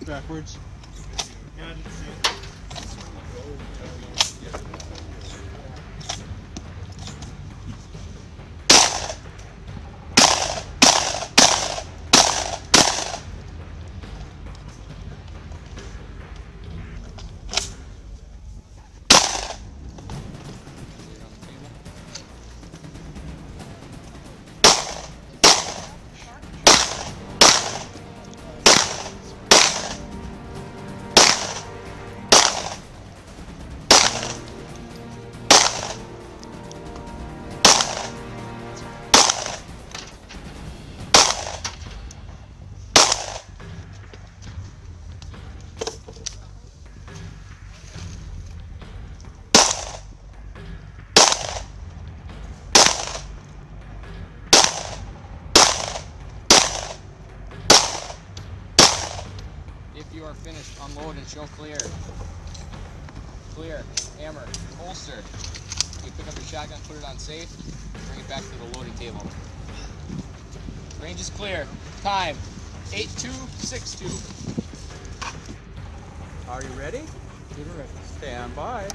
backwards? You are finished, unload and show clear. Clear. Hammer. Holster. You pick up your shotgun, put it on safe, bring it back to the loading table. Range is clear. Time. 8262. Are you ready? Stand by.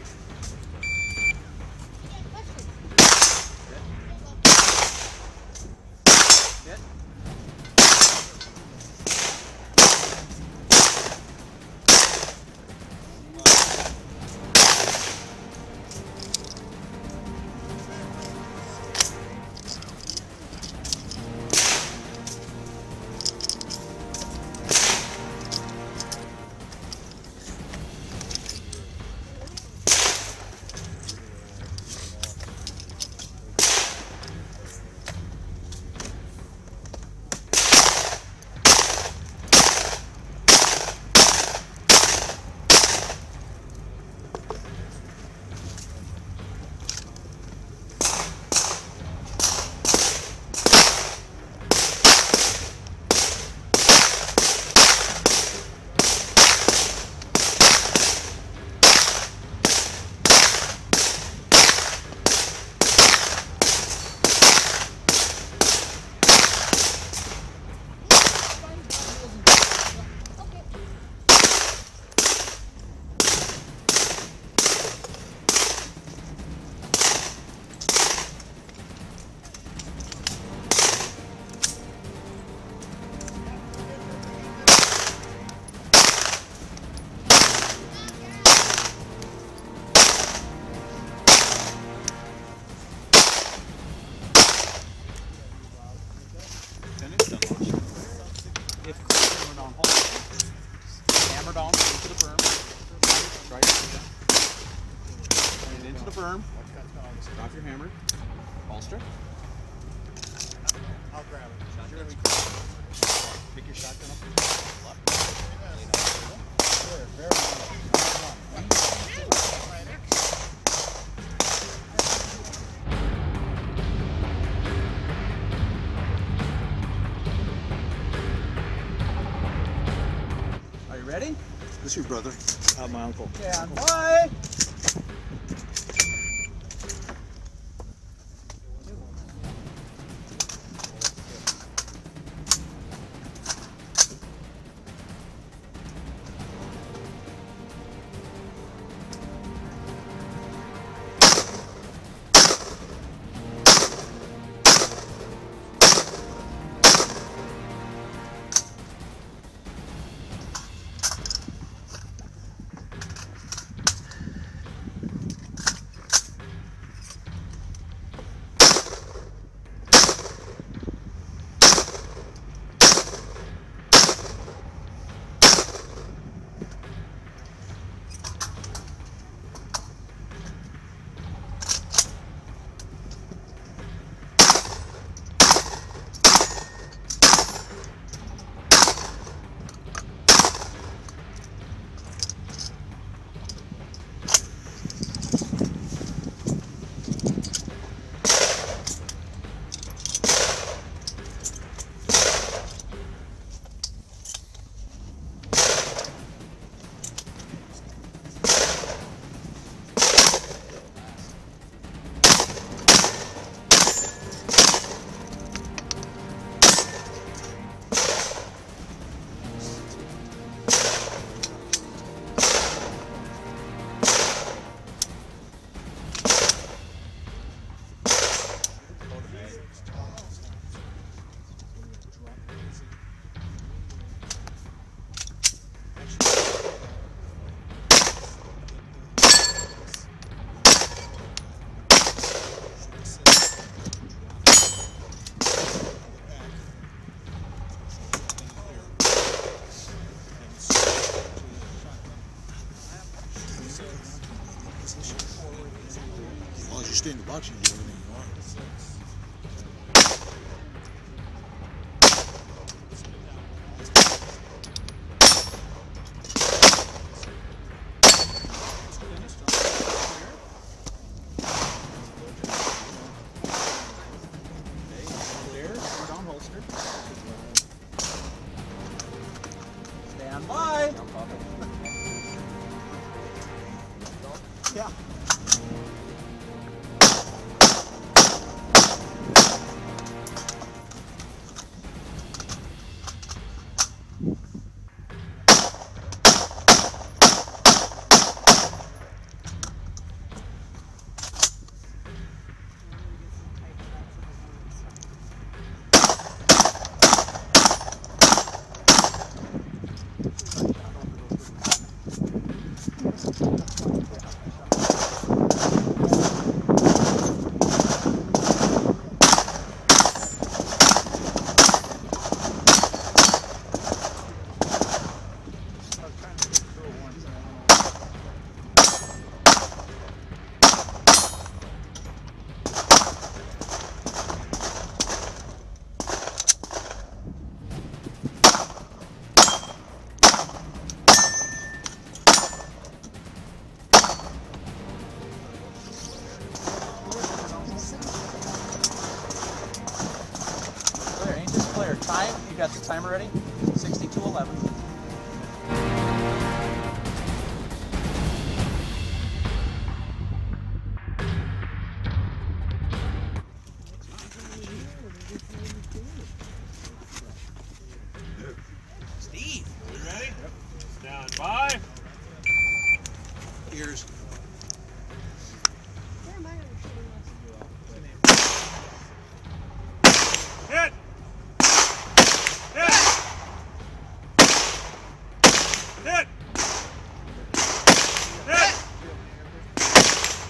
This your brother? Uh, my uncle. Stand by.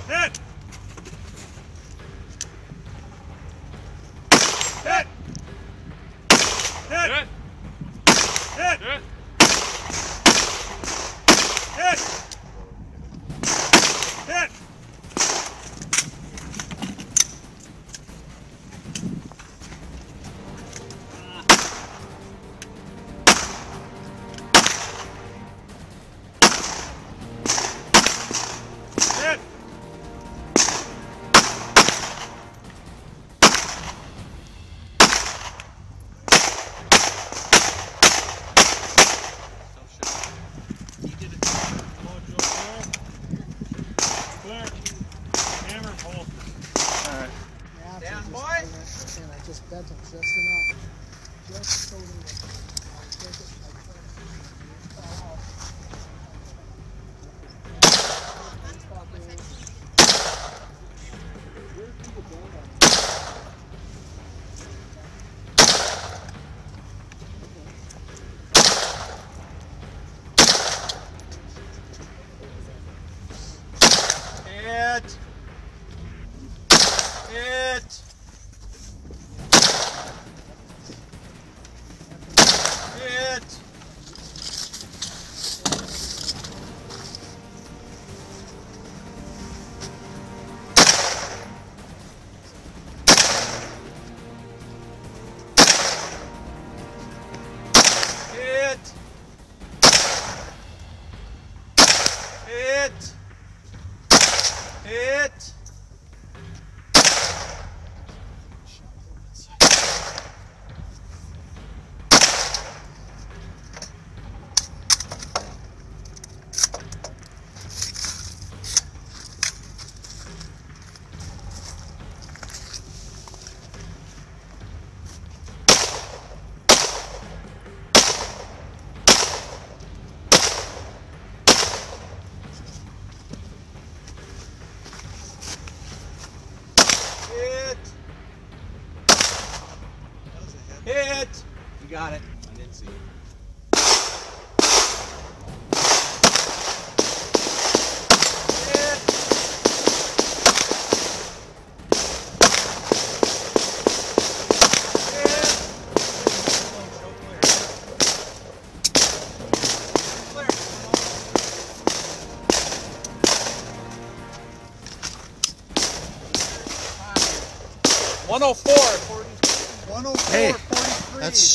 Hit.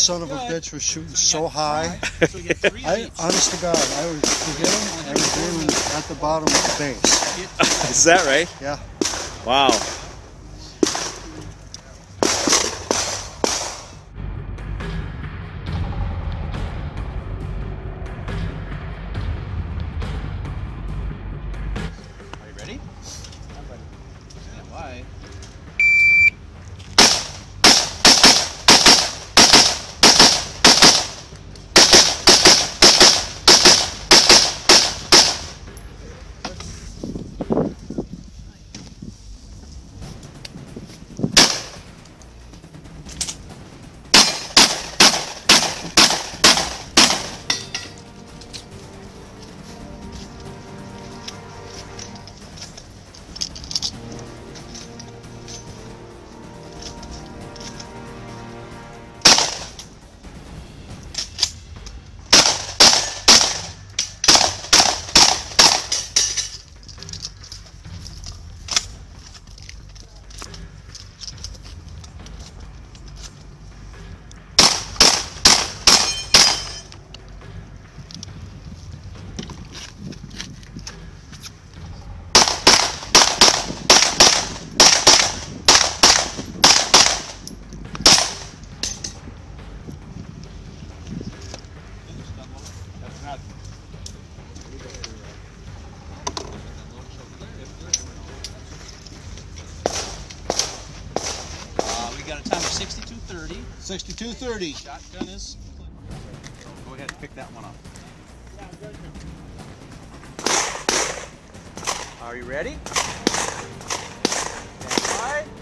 Son of a bitch was shooting so high. So you get three I, honest to God, I was. I was aiming at the bottom of the base. Is that right? Yeah. Wow. 62.30. 6230. Shotgun is. Go ahead and pick that one up. Are you ready? Stand by.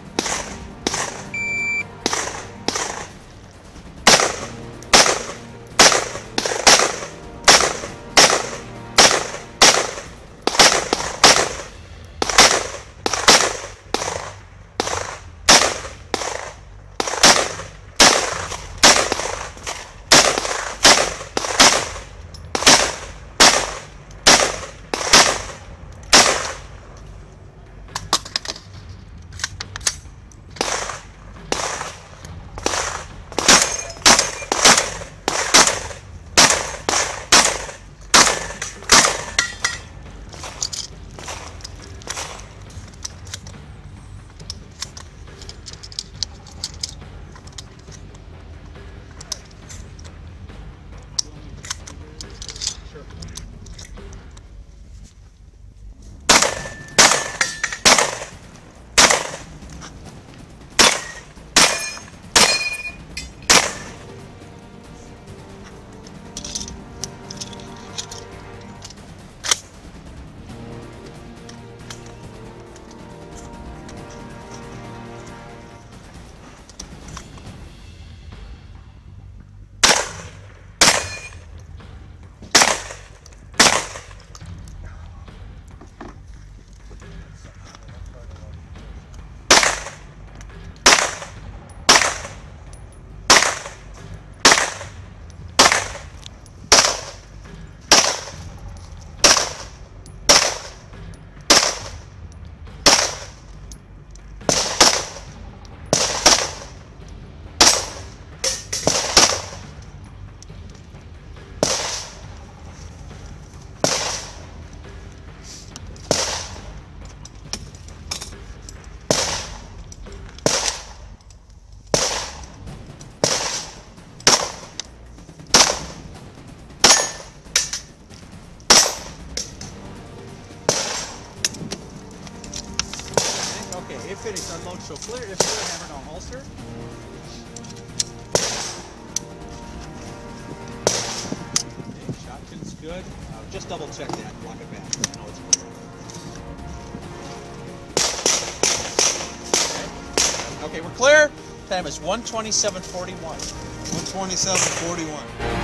Okay, if finished, unload, show clear. If clear, hammer down holster. Okay, shotgun's good. Uh, just double check that. Lock it back. I know it's. Okay. okay, we're clear. Time is 127.41. 12741.